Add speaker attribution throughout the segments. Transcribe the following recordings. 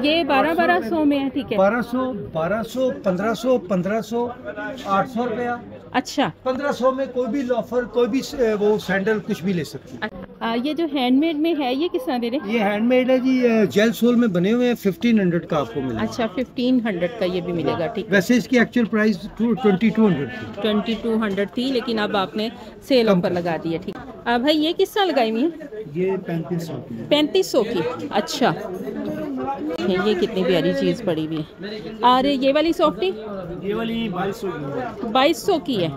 Speaker 1: ये बारह बारह सौ में है ठीक है।
Speaker 2: बारह सौ बारह सौ पंद्रह सौ पंद्रह सौ आठ सौ रुपया।
Speaker 1: अच्छा।
Speaker 2: पंद्रह सौ में कोई भी लॉफर कोई भी वो सैंडल कुछ भी ले सकती हैं।
Speaker 1: आ, ये जो हैंडमेड में है ये किस तरह दे रहे हैं?
Speaker 2: ये हैंडमेड है जी जेल सोल में बने हुए हैं फिफ्टीन हंड्रेड का आपको मिलेगा।
Speaker 1: अच्छा फिफ्टीन हंड्रेड का ये भी मिलेगा ठीक
Speaker 2: वैसे इसकी actual price twenty two hundred थी
Speaker 1: ट्वेंटी टू हंड्रेड थी लेकिन अब आपने सेल ऑफ़र लगा दी है ठीक। भाई ये किस तरह लगाई हुई है?
Speaker 2: ये पैंतीस सौ की
Speaker 1: पैंतीस सौ की अच्छा। ये कितनी प्यारी चीज़ पड़ी हुई है। और ये वाली सॉफ्टी
Speaker 2: ये वाली बाईस सौ
Speaker 1: बाईस सौ की है।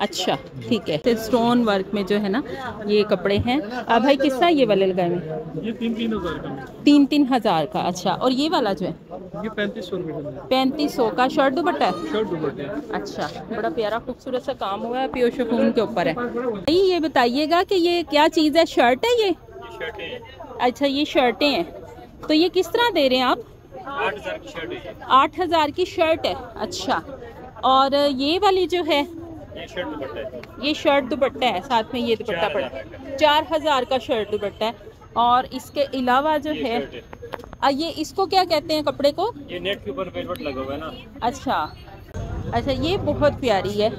Speaker 1: अच्छा ठीक है। तो स्टोन वर्क में जो है ना ये कपड़े हैं। अब भाई किस तरह ये वाले लगाए हुए?
Speaker 2: ये तीन तीन हज़ार का।
Speaker 1: तीन तीन हज़ार का अच्छा। और ये वाला जो है?
Speaker 2: ये पैंतीस सौ
Speaker 1: पैंतीस सौ का। शर्ट दुपट्टा है?
Speaker 2: शर्ट दुपट्टे
Speaker 1: अच्छा बड़ा प्यारा खूबसूरत सा काम हुआ है प्योर शिफॉन के ऊपर है। भाई ये बताइएगा कि ये क्या चीज़ है? शर्ट है ये? अच्छा ये शर्टें हैं। तो ये किस तरह दे रहे हैं आप?
Speaker 2: है।
Speaker 1: आठ हज़ार की शर्ट है। अच्छा। और ये वाली जो है
Speaker 2: ये शर्ट दुपट्टा है।
Speaker 1: साथ में ये दुपट्टा पड़ा। चार हज़ार का शर्ट दुपट्टा है। और इसके अलावा जो है आ, ये इसको क्या कहते हैं कपड़े को?
Speaker 2: ये नेट के ऊपर वेलवेट लगा हुआ है ना।
Speaker 1: अच्छा। अच्छा ये बहुत प्यारी है।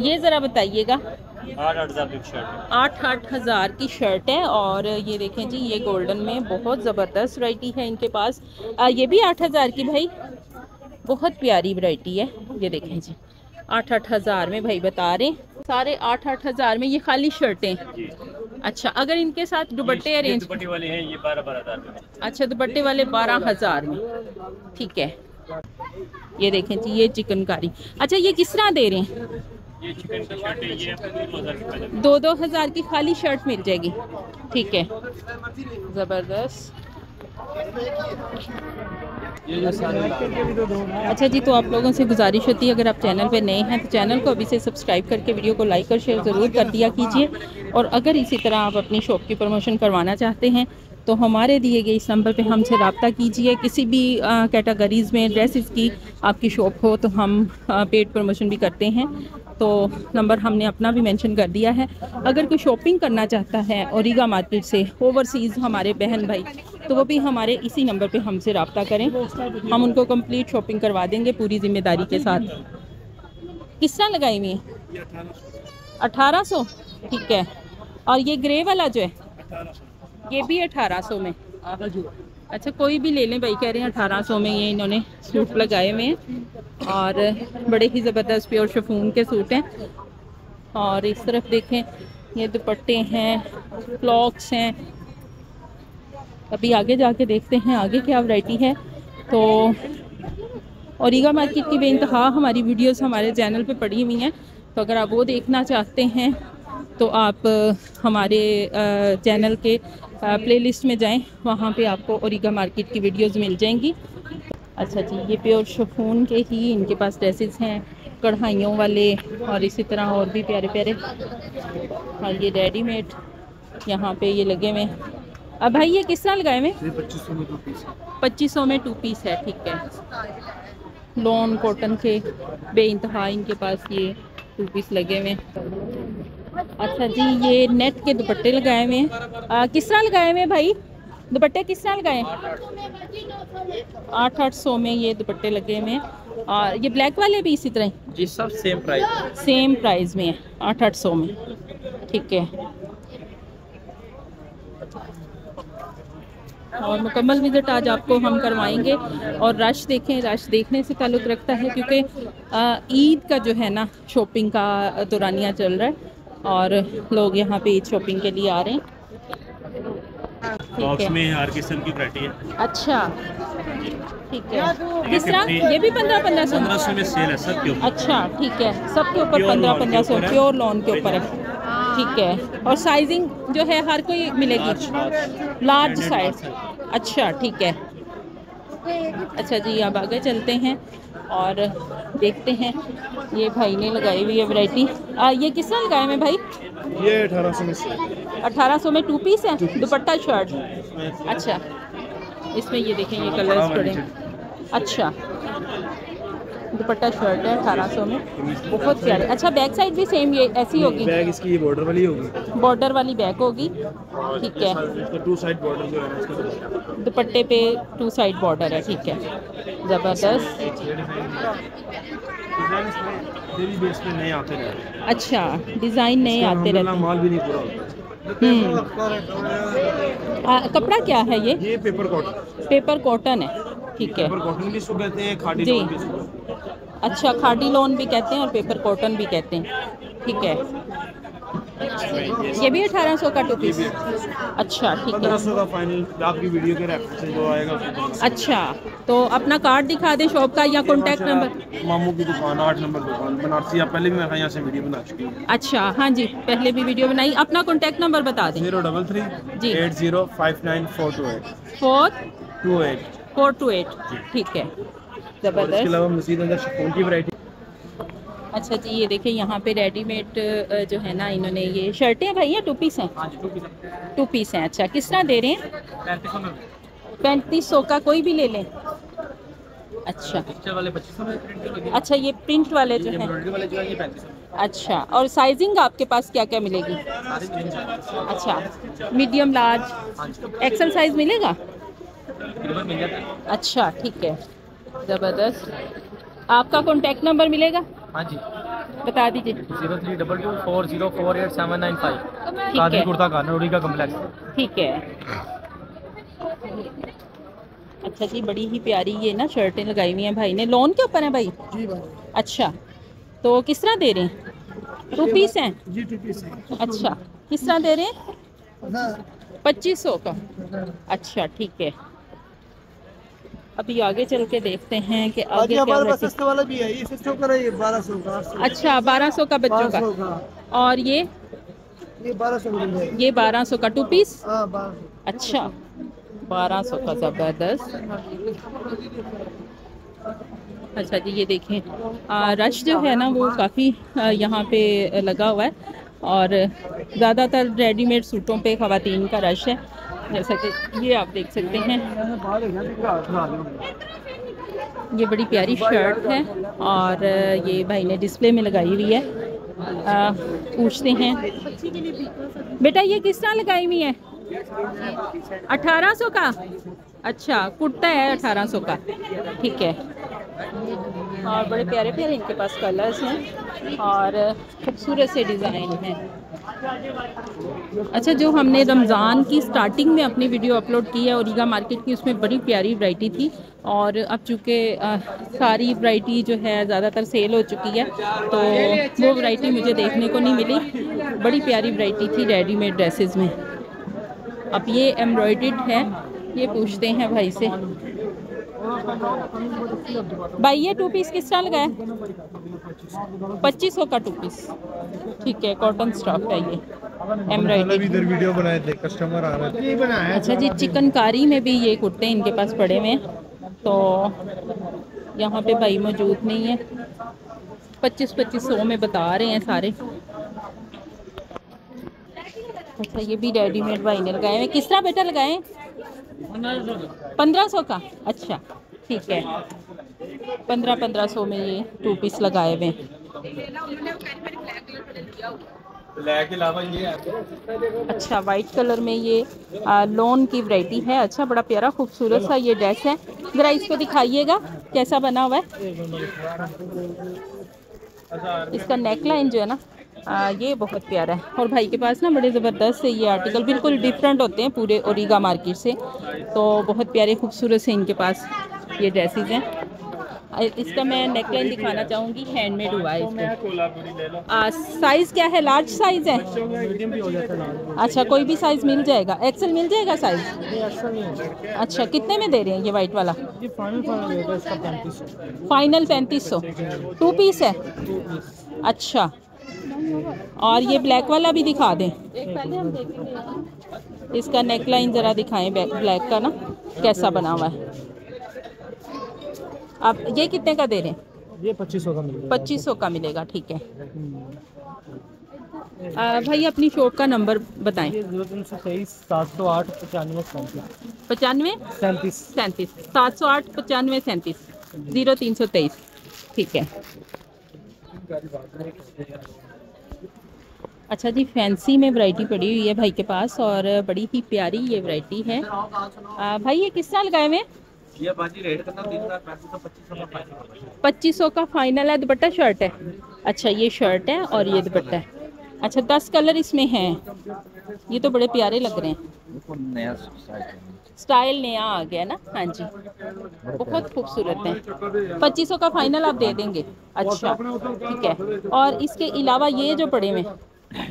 Speaker 1: ये ज़रा बताइएगा।
Speaker 2: आठ आठ हज़ार की शर्ट
Speaker 1: आठ आठ हज़ार की शर्ट है और ये देखें जी ये गोल्डन में बहुत ज़बरदस्त वैरायटी है इनके पास। आ, ये भी आठ हज़ार की भाई। बहुत प्यारी वैरायटी है ये देखें जी। आठ आठ हज़ार में भाई बता रहे हैं। सारे आठ आठ हज़ार में ये खाली शर्टें। अच्छा अगर इनके साथ दुपट्टे अरेंज
Speaker 2: दुपट्टे वाले हैं ये बारह बारह हज़ार में।
Speaker 1: अच्छा दुपट्टे वाले बारह हज़ार में। ठीक है। ये देखें जी ये चिकनकारी। अच्छा ये किस तरह दे रहे हैं?
Speaker 2: ये चिकन की शर्ट है ये दो
Speaker 1: दो हज़ार की खाली शर्ट मिल जाएगी। ठीक है। ज़बरदस्त। अच्छा जी तो आप लोगों से गुजारिश होती है, अगर आप चैनल पर नए हैं तो चैनल को अभी से सब्सक्राइब करके वीडियो को लाइक और शेयर ज़रूर कर दिया कीजिए। और अगर इसी तरह आप अपनी शॉप की प्रमोशन करवाना चाहते हैं तो हमारे दिए गए इस नंबर पे हमसे रबता कीजिए। किसी भी कैटेगरीज़ में ड्रेसेस की आपकी शॉप हो तो हम पेड प्रमोशन भी करते हैं। तो नंबर हमने अपना भी मेंशन कर दिया है। अगर कोई शॉपिंग करना चाहता है ओरिगा मार्केट से ओवरसीज़ हमारे बहन भाई तो वो भी हमारे इसी नंबर पे हमसे रबता करें। हम उनको कंप्लीट शॉपिंग करवा देंगे पूरी ज़िम्मेदारी के साथ। किस तरह लगाई हुई? अठारह सौ? ठीक है। और ये ग्रे वाला जो है? ये भी अठारह सौ में। अच्छा कोई भी ले लें भाई, कह रहे हैं अठारह सौ में ये इन्होंने सूट लगाए हुए हैं। और बड़े ही ज़बरदस्त प्योर शफून के सूट हैं। और इस तरफ़ देखें, ये दुपट्टे हैं फ्लॉक्स हैं। अभी आगे जाके देखते हैं, आगे क्या वैरायटी है। तो औरीगा मार्केट की बेानतहा हमारी वीडियोस हमारे चैनल पे पड़ी हुई हैं। तो अगर आप वो देखना चाहते हैं तो आप हमारे चैनल के प्लेलिस्ट में जाएँ वहाँ पे आपको ओरिगा मार्केट की वीडियोस मिल जाएँगी। अच्छा जी ये प्योर शफून के ही इनके पास ड्रेसेस हैं कढ़ाइयों वाले और इसी तरह और भी प्यारे प्यारे। और ये रेडीमेड यहाँ पे ये लगे हुए हैं। अब भाई ये किस तरह लगाए हुए
Speaker 2: पच्चीस सौ में दो पीस
Speaker 1: पच्चीस सौ में टू पीस है ठीक है। लॉन कॉटन के बेइंतहा इनके पास ये टू पीस लगे हुए हैं। अच्छा जी ये नेट के दुपट्टे लगाए हुए हैं। किस तरह लगाए हुए हैं भाई? दुपट्टे किस तरह लगाए हैं? आठ आठ सौ में ये दुपट्टे लगे हुए हैं। और ये ब्लैक वाले भी इसी तरह ही?
Speaker 2: जी सब सेम प्राइस
Speaker 1: सेम प्राइस में है आठ आठ सौ में। ठीक है। और मुकम्मल विज़िट आज आपको हम करवाएँगे। और रश देखें रश देखने से ताल्लुक़ रखता है क्योंकि ईद का जो है ना शॉपिंग का दौरानिया चल रहा है। और लोग यहाँ पे ईद शॉपिंग के लिए आ रहे हैं।
Speaker 2: बॉक्स में हर किस्म की वैरायटी है।
Speaker 1: अच्छा। ठीक है। किस तरह? ये भी पंद्रह पंद्रह सौ
Speaker 2: पंद्रह सौ में सेल है सब के ऊपर।
Speaker 1: अच्छा ठीक है। सबके ऊपर पंद्रह पंद्रह सौ प्योर लॉन के ऊपर है। ठीक है। और साइजिंग जो है हर कोई मिलेगी। लार्ज साइज़ अच्छा ठीक है। अच्छा जी अब आगे चलते हैं। और देखते हैं। ये भाई ने लगाई हुई है वैरायटी ये किसने लगाए हैं भाई?
Speaker 2: ये अठारह सौ में
Speaker 1: अठारह सौ में टू पीस है दुपट्टा शर्ट अच्छा। इसमें ये देखें ये कलर्स पड़े अच्छा। दुपट्टा शर्ट है अठारह सौ में। बहुत प्यारे। अच्छा बैक साइड भी सेम ये ऐसी होगी?
Speaker 3: बैग इसकी बॉर्डर वाली होगी।
Speaker 1: बॉर्डर वाली बैक होगी। ठीक है।
Speaker 3: टू साइड बॉर्डर दुपट्टा।
Speaker 1: पे टू साइड बॉर्डर है ठीक है। ज़बरदस्त।
Speaker 3: ये डिज़ाइन नए आते रहते
Speaker 1: अच्छा डिज़ाइन नए आते रहते
Speaker 3: माल भी नहीं पूरा होता।
Speaker 1: आ, कपड़ा क्या है ये?
Speaker 3: ये पेपर कॉटन
Speaker 1: पेपर कॉटन है ठीक है।
Speaker 3: पेपर कॉटन भी इसको कहते हैं खादी
Speaker 1: जी। अच्छा खाडी लोन भी कहते हैं और पेपर कॉटन भी कहते हैं। ठीक है। ये भी अठारह सौ का टू पीस अच्छा ठीक है।
Speaker 3: का फाइनल आपकी वीडियो के रेफरेंस जो आएगा।
Speaker 1: अच्छा तो अपना कार्ड दिखा दें शॉप का या कॉन्टैक्ट नंबर
Speaker 3: मामू की दुकान आठ नंबर दुकान बनारसी आप पहले भी मैं यहाँ से वीडियो बना चुकी हूँ।
Speaker 1: अच्छा हाँ जी पहले भी वीडियो बनाई। अपना कॉन्टैक्ट नंबर बता दें।
Speaker 3: ज़ीरो डबल थ्री
Speaker 1: जी।
Speaker 3: Eight zero five nine four two eight
Speaker 1: four
Speaker 3: two eight
Speaker 1: four two eight ठीक है।
Speaker 3: इसके
Speaker 1: ज़बरदस्त।
Speaker 3: अलावा मजीद अंदर शिफोन की वैरायटी
Speaker 1: अच्छा जी ये देखिए यहाँ पे रेडीमेड जो है ना इन्होंने ये शर्टें हैं भैया? टू पीस हैं? टू पीस हैं। अच्छा किस तरह दे रहे हैं? पैंतीस सौ का कोई भी ले लें। अच्छा। वाले अच्छा ये प्रिंट वाले जो हैं। अच्छा और साइजिंग आपके पास क्या क्या मिलेगी अच्छा मीडियम लार्ज एक्सल साइज़ मिलेगा? अच्छा ठीक है। ज़बरदस्त। आपका कॉन्टैक्ट नंबर मिलेगा?
Speaker 4: हाँ जी।
Speaker 1: बता दीजिए।
Speaker 4: Zero three double two four zero four eight seven nine five.
Speaker 1: ठीक
Speaker 4: कादरी
Speaker 1: है
Speaker 4: कुर्ता का कम्प्लेक्स
Speaker 1: ठीक है। अच्छा जी बड़ी ही प्यारी ये ना शर्टें लगाई हुई हैं भाई ने। लोन के ऊपर है भाई?
Speaker 2: जी भाई।
Speaker 1: अच्छा तो किस तरह दे रहे हैं? टू पीस हैं?
Speaker 2: जी टू पीस है।
Speaker 1: अच्छा किस तरह दे रहे हैं? पच्चीस सौ का। अच्छा ठीक है। अभी आगे चल के देखते हैं कि आगे क्या वैरायटी
Speaker 2: वाला भी है ये सस्ते का है ये बारह सौ का
Speaker 1: अच्छा बारह सौ का बच्चों का।
Speaker 2: का।
Speaker 1: और ये?
Speaker 2: ये बारह सौ मिल जाएगा
Speaker 1: ये बारह सौ का टू पीस
Speaker 2: हाँ
Speaker 1: अच्छा बारह सौ का ज़बरदस्त। अच्छा जी ये देखें। रश जो है ना वो काफ़ी यहाँ पे लगा हुआ है। और ज़्यादातर रेडीमेड सूटों पे ख़वातीन का रश है। जैसा कि ये आप देख सकते हैं। ये बड़ी प्यारी शर्ट है और ये भाई ने डिस्प्ले में लगाई हुई है। आ, पूछते हैं। बेटा ये किस तरह लगाई हुई है? अठारह सौ का? अच्छा कुर्ता है अठारह सौ का। ठीक है। और बड़े प्यारे प्यारे इनके पास कलर्स हैं और खूबसूरत से डिज़ाइन हैं। अच्छा जो हमने रमज़ान की स्टार्टिंग में अपनी वीडियो अपलोड की है ओरिगा मार्केट की, उसमें बड़ी प्यारी वैरायटी थी। और अब चूँकि सारी वैरायटी जो है, ज़्यादातर सेल हो चुकी है तो वो वैरायटी मुझे देखने को नहीं मिली। बड़ी प्यारी वैरायटी थी रेडीमेड ड्रेसेस में। अब ये एम्ब्रॉयड है। ये पूछते हैं भाई से। भाई ये टू पीस किस तरह लगाए पच्चीस सौ का टू पीस ठीक है कॉटन स्टॉक है ये एम्ब्रॉयडरी
Speaker 3: इधर वीडियो बनाए थे कस्टमर आ रहे थे।
Speaker 1: अच्छा जी चिकनकारी में भी ये कुर्ते इनके पास पड़े हुए हैं। तो यहाँ पे भाई मौजूद नहीं है। पच्चीस पच्चीस सौ में बता रहे हैं सारे। अच्छा ये भी रेडीमेड भाई ने लगाए हैं। किस तरह बेटा लगाए? पंद्रह सौ का? अच्छा ठीक है। पंद्रह पंद्रह सौ में ये टू पीस लगाए हुए अच्छा वाइट कलर में ये आ, लोन की वैरायटी है। अच्छा बड़ा प्यारा खूबसूरत सा ये ड्रेस है। ज़रा इसको दिखाइएगा कैसा बना हुआ है। इसका नेक लाइन जो है ना आ, ये बहुत प्यारा है। और भाई के पास ना बड़े ज़बरदस्त से ये आर्टिकल बिल्कुल डिफरेंट होते हैं पूरे ओरिगा मार्केट से। तो बहुत प्यारे खूबसूरत से इनके पास ये ड्रेसेस हैं। इसका मैं नेक लाइन दिखाना चाहूँगी हैंडमेड हुआ है इसको। साइज़ क्या है? लार्ज साइज़ है?
Speaker 2: हो है
Speaker 1: अच्छा कोई भी साइज़ मिल जाएगा। एक्सल मिल जाएगा साइज़
Speaker 2: है।
Speaker 1: अच्छा कितने में दे रहे हैं ये वाइट वाला?
Speaker 2: फाइनल पैंतीस सौ।
Speaker 1: टू पीस है? अच्छा। और ये ब्लैक वाला भी दिखा दें। इसका नेक लाइन ज़रा दिखाएँ ब्लैक का ना कैसा बना हुआ है। आप ये कितने का दे रहे हैं?
Speaker 2: ये पच्चीस सौ का मिलेगा।
Speaker 1: पच्चीस सौ का मिलेगा ठीक है। आ, भाई अपनी शॉप का नंबर बताएँ।
Speaker 2: तीन सौ तेईस सात सौ आठ पचानवे
Speaker 1: पचानवे?
Speaker 2: सैंतीस।
Speaker 1: सैंतीस। सात सौ आठ पचानवे सैंतीस। ज़ीरो तीन सौ तेईस। ठीक है। अच्छा जी फैंसी में वैरायटी पड़ी हुई है भाई के पास और बड़ी ही प्यारी ये वैरायटी है। आ, भाई ये किस साल गए में?
Speaker 4: ये बाजी रेट करना तीन हज़ार पैंतीस सौ पच्चीस सौ का फाइनल
Speaker 1: पच्चीस सौ का फाइनल है दुपट्टा शर्ट है? अच्छा ये शर्ट है और ये दुपट्टा है। अच्छा दस कलर इसमें हैं। ये तो बड़े प्यारे लग रहे हैं। स्टाइल नया आ गया ना? हाँ जी। बहुत खूबसूरत है। पच्चीस सौ का फाइनल आप दे देंगे। अच्छा ठीक है। और इसके अलावा ये जो पड़े हुए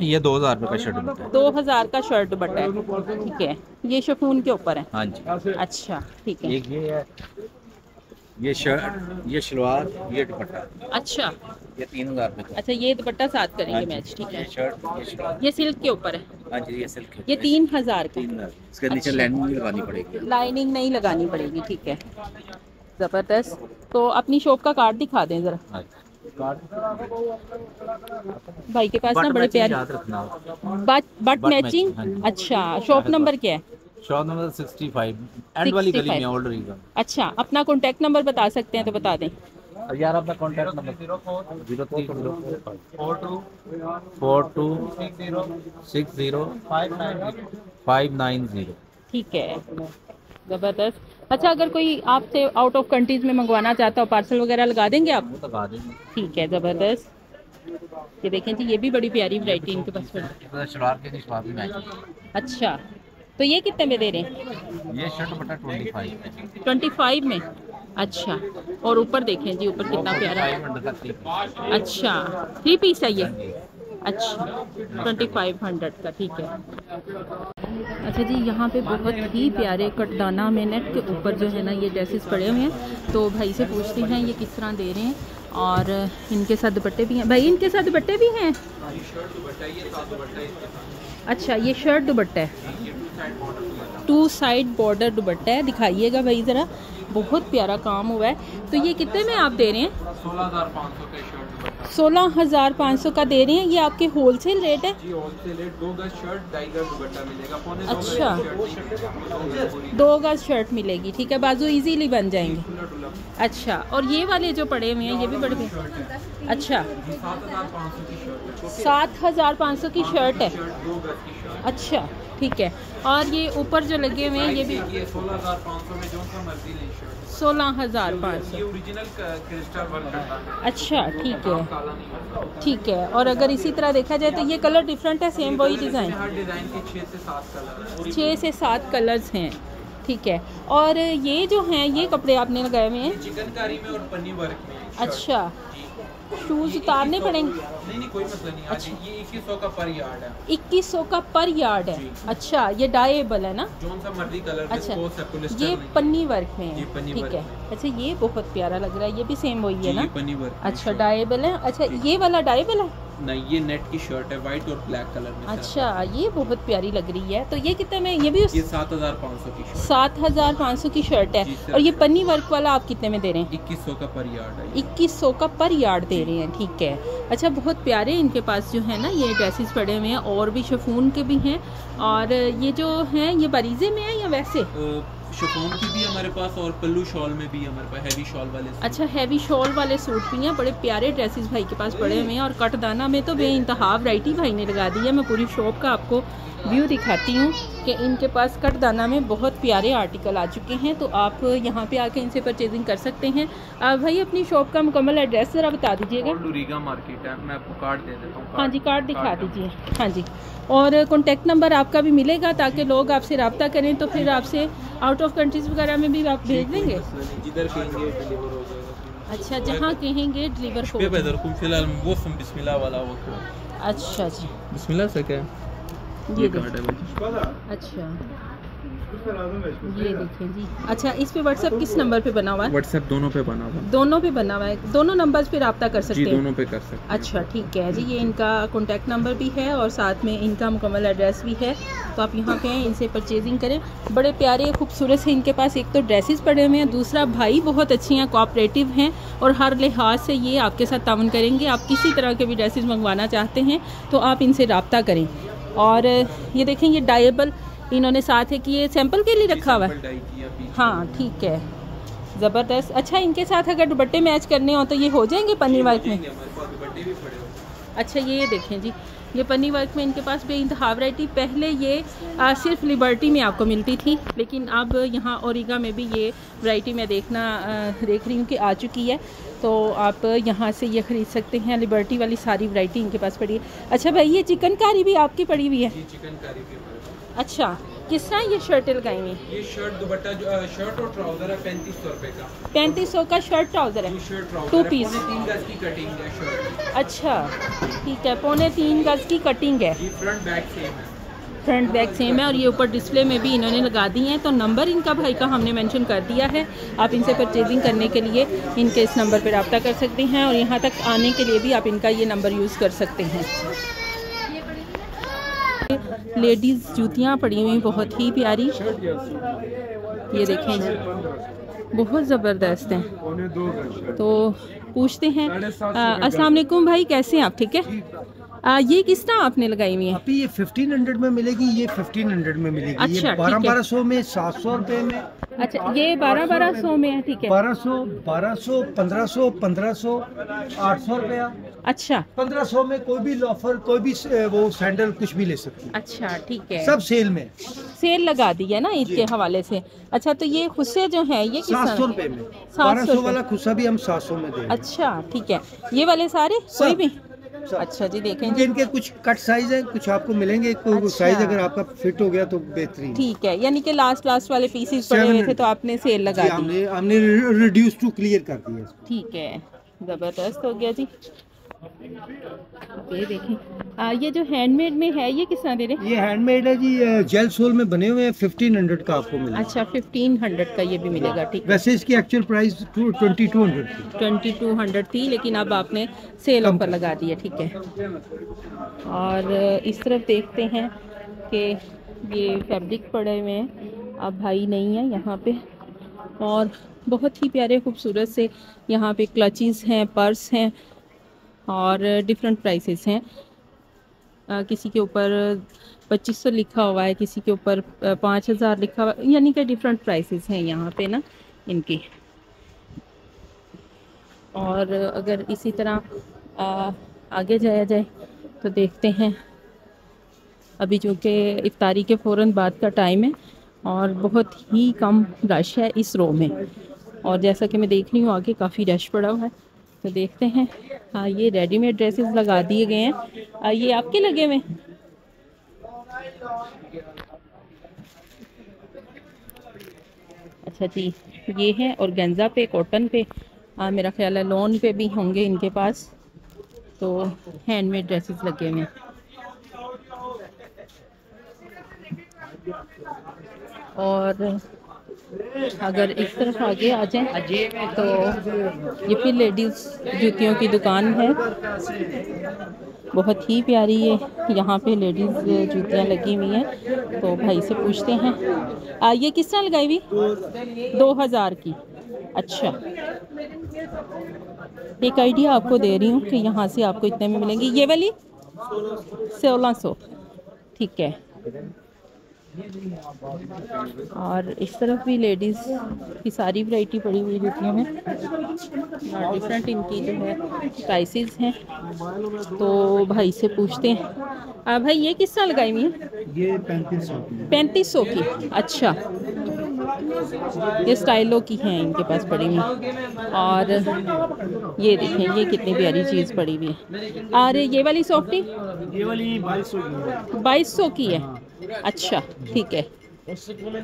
Speaker 5: ये दो हज़ार का शर्ट है
Speaker 1: दो हज़ार का शर्ट बटा है। ठीक है। ये शफून के ऊपर है।
Speaker 5: हाँ जी।
Speaker 1: अच्छा ठीक है।
Speaker 5: ये, ये है। ये शर्ट ये शलवार ये दुपट्टा।
Speaker 1: अच्छा।
Speaker 5: ये तीन हज़ार
Speaker 1: अच्छा ये दुपट्टा साथ करेंगे
Speaker 5: हाँ
Speaker 1: मैच
Speaker 5: जी,
Speaker 1: ठीक
Speaker 5: ये
Speaker 1: है
Speaker 5: शर्ट ये शलवार।
Speaker 1: ये सिल्क के ऊपर है।
Speaker 5: हाँ जी ये सिल्क
Speaker 1: ये तीन हज़ार का।
Speaker 5: तीन हज़ार। इसके नीचे
Speaker 1: अच्छा।
Speaker 5: लाइनिंग भी लगानी पड़ेगी।
Speaker 1: लाइनिंग नहीं लगानी पड़ेगी ठीक है। ज़बरदस्त। तो अपनी शॉप का कार्ड दिखा दें ज़रा।
Speaker 5: हाँ
Speaker 1: भाई के पास ना बड़े प्यारे बट बट मैचिंग
Speaker 5: हाँ।
Speaker 1: अच्छा शॉप नंबर क्या है?
Speaker 5: शॉप नंबर एंड वाली गली में ओल्ड
Speaker 1: अच्छा अपना कॉन्टैक्ट नंबर बता सकते हैं तो बता दें।
Speaker 5: यार अपना contact number zero three zero four two four two six zero five nine zero.
Speaker 1: ठीक है। ज़बरदस्त। अच्छा अगर कोई आपसे आउट ऑफ़ कंट्रीज़ में मंगवाना चाहता हो पार्सल वगैरह लगा देंगे आप?
Speaker 5: लगा देंगे।
Speaker 1: ठीक है ज़बरदस्त। ये देखें जी ये भी बड़ी प्यारी वैरायटी इनके पास। अच्छा। तो ये कितने में दे रहे हैं?
Speaker 5: ये शर्ट बटा ट्वेंटी फाइव है
Speaker 1: ट्वेंटी फाइव में? अच्छा। और ऊपर देखें जी ऊपर कितना प्यारा है। अच्छा। थ्री पीस है ये? अच्छा। ट्वेंटी फाइव हंड्रेड का ठीक है। अच्छा जी यहाँ पे बहुत ही प्यारे कटदाना में नेट के ऊपर जो है ना ये ड्रेसेस पड़े हुए हैं। तो भाई से पूछते हैं ये किस तरह दे रहे हैं? और इनके साथ दुपट्टे भी हैं। भाई इनके साथ दुपट्टे भी हैं? अच्छा ये शर्ट दुपट्टा है। टू साइड बॉर्डर दुपट्टा है दिखाइएगा भाई ज़रा। बहुत प्यारा काम हुआ है। तो ये कितने में आप दे रहे हैं? सोलह हज़ार पाँच सौ का दे रहे हैं। ये आपके होलसेल रेट है?
Speaker 6: जी होलसेल रेट दो गज शर्ट ढाई गज दुपट्टा मिलेगा। पौने दो गज
Speaker 1: अच्छा। दो गज शर्ट मिलेगी। ठीक है? बाजू इजीली बन जाएँगे। अच्छा और ये वाले जो पड़े हुए हैं ये भी बड़े अच्छा।
Speaker 6: सात हज़ार पाँच सौ की शर्ट है।
Speaker 1: हज़ार पाँच सौ की शर्ट है।
Speaker 6: की
Speaker 1: अच्छा। ठीक है। और ये ऊपर जो लगे हुए हैं ये भी
Speaker 6: सोलह हज़ार पाँच सौ में जो मर्ज़ी
Speaker 1: सोलह हज़ार पाँच सौ।
Speaker 6: है।
Speaker 1: अच्छा ठीक है। ठीक है। और अगर इसी तरह देखा जाए तो ये कलर डिफरेंट है सेम वही डिज़ाइन छः से सात कलर्स हैं। ठीक है। और ये जो हैं ये कपड़े आपने लगाए हुए हैं?
Speaker 6: चिकनकारी में और पन्नी वर्क में
Speaker 1: अच्छा। शूज़ उतारने पड़ेंगे।
Speaker 6: नहीं नहीं कोई मसला नहीं। अच्छा। ये इक्कीस सौ का पर यार्ड है।
Speaker 1: इक्कीस सौ का पर यार्ड है। अच्छा ये डाइएबल है ना?
Speaker 6: जोन सा मर्ज़ी कलर
Speaker 1: अच्छा। ये पन्नी वर्क में है। ठीक है। अच्छा ये बहुत प्यारा लग रहा है ये भी सेम वही है ना?
Speaker 6: पन्नी वर्क
Speaker 1: अच्छा
Speaker 6: शर्ट।
Speaker 1: डाइएबल है। अच्छा ये वाला डाइएबल है?
Speaker 6: नहीं ये नेट की शर्ट है व्हाइट और ब्लैक कलर में
Speaker 1: अच्छा ये बहुत प्यारी लग रही है। तो ये कितने में ये भी उस
Speaker 6: ये सात हज़ार पाँच सौ की
Speaker 1: सात हज़ार पाँच सौ की शर्ट है। और ये पन्नी वर्क वाला आप कितने में दे रहे हैं?
Speaker 6: इक्कीस सौ का पर यार्ड है
Speaker 1: इक्कीस सौ का पर यार्ड दे रहे हैं ठीक है। अच्छा बहुत प्यारे इनके पास जो है ना ये ड्रेसेस पड़े हुए हैं और भी शफून के भी हैं। और ये जो हैं ये बरीजे में है या वैसे?
Speaker 6: शिफॉन की भी हमारे पास और पल्लू शॉल में भी हमारे पास हैवी शॉल वाले।
Speaker 1: अच्छा हैवी शॉल वाले सूट भी हैं, बड़े प्यारे ड्रेसेस भाई के पास पड़े हुए हैं और कटदाना में तो बे इंतहा भाई ने लगा दी है मैं पूरी शॉप का आपको व्यू दिखाती हूँ कि इनके पास कटदाना में बहुत प्यारे आर्टिकल आ चुके हैं तो आप यहाँ पे आके इनसे परचेजिंग कर सकते हैं। आप भाई अपनी शॉप का मुकम्मल एड्रेस ज़रा बता दीजिएगा।
Speaker 6: मार्केट है मैं आपको कार्ड दे देता हूँ
Speaker 1: हाँ जी कार्ड दिखा दीजिए। हाँ जी। और कॉन्टैक्ट नंबर आपका भी मिलेगा ताकि लोग आपसे रब्ता करें तो फिर आपसे आउट ऑफ़ कंट्रीज़ वगैरह में भी आप भेज देंगे।
Speaker 6: जिधर कहेंगे डिलीवर हो जाएगा।
Speaker 1: अच्छा जहाँ कहेंगे डिलीवर हो
Speaker 6: फ़िलहाल वो बिस्मिल्लाह वाला वो
Speaker 1: अच्छा जी।
Speaker 6: बिस्मिल्लाह से क्या?
Speaker 1: ये
Speaker 6: कार्ड है
Speaker 1: देखिए। अच्छा। ये देखें जी। अच्छा इस पे व्हाट्सएप किस नंबर पे बना हुआ है?
Speaker 6: व्हाट्सएप दोनों पे बना हुआ है।
Speaker 1: दोनों पे बना हुआ है। दोनों नंबर्स पे रब्ता कर सकते हैं?
Speaker 6: दोनों पे कर सकते हैं।
Speaker 1: अच्छा ठीक है जी। ये इनका कॉन्टैक्ट नंबर भी है और साथ में इनका मुकम्मल एड्रेस भी है। तो आप यहाँ पे हैं इनसे परचेजिंग करें। बड़े प्यारे खूबसूरत से इनके पास एक तो ड्रेसेस पड़े हुए हैं। दूसरा भाई बहुत अच्छी हैं कोऑपरेटिव हैं और हर लिहाज से ये आपके साथ तावन करेंगे। आप किसी तरह के भी ड्रेसेस मंगवाना चाहते हैं तो आप इनसे रब्ता करें। और ये देखें ये डाइबल इन्होंने साथ है कि ये सैंपल के लिए रखा हुआ है। हाँ ठीक है। ज़बरदस्त। अच्छा इनके साथ अगर दुपट्टे मैच करने हो तो ये हो जाएँगे पन्नी वर्क में? अच्छा ये देखें जी। ये पन्नी वर्क में इनके पास बेइंतहा वैरायटी। पहले ये आ, सिर्फ़ लिबर्टी में आपको मिलती थी लेकिन अब यहाँ ओरिगा में भी ये वैरायटी मैं देखना आ, देख रही हूँ कि आ चुकी है। तो आप यहाँ से ये ख़रीद सकते हैं। लिबर्टी वाली सारी वैरायटी इनके पास पड़ी है। अच्छा भाई ये चिकनकारी भी आपकी पड़ी हुई है?
Speaker 6: ये चिकन कारी भी
Speaker 1: अच्छा किस तरह ये शर्टें लगाई हुई
Speaker 6: ये शर्ट दुपट्टा जो शर्ट और ट्राउज़र है पैंतीस सौ रुपए का।
Speaker 1: पैंतीस सौ का शर्ट ट्राउज़र है? piece.
Speaker 6: पौने तीन गज की कटिंग है शर्ट
Speaker 1: अच्छा ठीक है पौने तीन गज की कटिंग है।
Speaker 6: फ्रंट बैक सेम है।
Speaker 1: फ्रंट बैक सेम है और ये ऊपर डिस्प्ले में भी इन्होंने लगा दी हैं। तो नंबर इनका भाई का हमने मेंशन कर दिया है। आप इनसे परचेजिंग करने के लिए इनके इस नंबर पर रबता कर सकते हैं और यहाँ तक आने के लिए भी आप इनका ये नंबर यूज़ कर सकते हैं। लेडीज़ जूतियाँ पड़ी हुई बहुत ही प्यारी। ये देखें, बहुत ज़बरदस्त हैं। तो पूछते हैं अस्सलाम वालेकुम भाई कैसे हैं आप? ठीक है? आ, ये किस तरह आपने लगाई हुई है?
Speaker 2: अभी ये 1500 में मिलेगी ये 1500 में मिलेगी।
Speaker 1: अच्छा,
Speaker 2: ये बारह बारह सौ में सात सौ रुपये में।
Speaker 1: अच्छा ये बारह बारह सौ में है ठीक है।
Speaker 2: बारह सौ बारह सौ पंद्रह सौ पंद्रह सौ आठ सौ रुपया।
Speaker 1: अच्छा।
Speaker 2: पंद्रह सौ में कोई भी लॉफर कोई भी वो सैंडल कुछ भी ले सकते हैं।
Speaker 1: अच्छा ठीक है।
Speaker 2: सब सेल में।
Speaker 1: सेल लगा दी है ना ईद के हवाले से। अच्छा तो ये खुस्से जो है ये
Speaker 2: सात सौ
Speaker 1: के?
Speaker 2: रुपये में। सात सौ वाला खुस्सा भी हम सात सौ में देंगे
Speaker 1: अच्छा ठीक है। ये वाले सारे? कोई। भी? अच्छा जी देखें जी।
Speaker 2: इनके कुछ कट साइज़ है कुछ आपको मिलेंगे कोई
Speaker 1: अच्छा।
Speaker 2: साइज़ अगर आपका फिट हो गया तो बेहतरीन।
Speaker 1: ठीक है यानी कि लास्ट लास्ट वाले पीसेस पड़े हुए थे तो आपने सेल लगा दी।
Speaker 2: हमने हमने रिड्यूस टू क्लियर कर दिया
Speaker 1: ठीक है ज़बरदस्त हो गया जी। ये देखें। आ, ये जो हैंडमेड में है ये किस तरह दे रहे
Speaker 2: ये हैंडमेड है जी जेल सोल में बने हुए हैं फिफ्टीन हंड्रेड का आपको मिलेगा।
Speaker 1: अच्छा फिफ्टीन हंड्रेड का ये भी मिलेगा ठीक।
Speaker 2: वैसे इसकी actual price twenty two hundred थी।
Speaker 1: ट्वेंटी टू हंड्रेड थी लेकिन अब आपने सेल ऑफ़र लगा दी है ठीक है। और इस तरफ़ देखते हैं कि ये फैब्रिक पड़े हुए हैं। अब भाई नहीं है यहाँ पे। और बहुत ही प्यारे खूबसूरत से यहाँ पे क्लचेस हैं पर्स हैं। और डिफरेंट प्राइसेस हैं। किसी के ऊपर पच्चीस सौ लिखा हुआ है किसी के ऊपर पाँच हज़ार लिखा हुआ है यानी कि डिफरेंट प्राइसेस हैं यहाँ पे ना इनकी। और अगर इसी तरह आ, आगे जाया जाए तो देखते हैं। अभी जो कि इफ्तारी के फ़ौर बाद का टाइम है और बहुत ही कम रश है इस रो में। और जैसा कि मैं देख रही हूँ आगे काफ़ी रश पड़ा हुआ है। तो देखते हैं। हाँ ये रेडीमेड ड्रेसेस लगा दिए गए हैं। आ, ये आपके लगे हुए? अच्छा जी ये है और गेंजा पे कॉटन पे। आ, मेरा ख्याल है लोन पे भी होंगे इनके पास। तो हैंडमेड ड्रेसेस लगे हुए और अगर इस तरफ़ आगे आ जाएँ तो ये फिर लेडीज़ जूतियों की दुकान है। बहुत ही प्यारी ये यहाँ पे लेडीज़ जूतियाँ लगी हुई हैं तो भाई से पूछते हैं। आ, ये किस तरह लगाई हुई दो हज़ार की। अच्छा। एक आइडिया आपको दे रही हूँ कि यहाँ से आपको इतने में मिलेंगी। ये वाली? सोलह सौ। ठीक है। और इस तरफ़ भी लेडीज़ की सारी वैरायटी पड़ी हुई होती में और डिफरेंट इनकी जो है प्राइसेस हैं। तो भाई से पूछते हैं। आ, भाई ये किस तरह लगाई हुई है?
Speaker 2: ये पैंतीस सौ की
Speaker 1: पैंतीस सौ की। अच्छा। ये स्टाइलो की हैं इनके पास पड़ी हुई। और ये देखें ये कितनी प्यारी चीज़ पड़ी हुई है। और ये वाली सॉफ्टी
Speaker 2: ये वाली बाईस सौ की
Speaker 1: है। अच्छा ठीक है।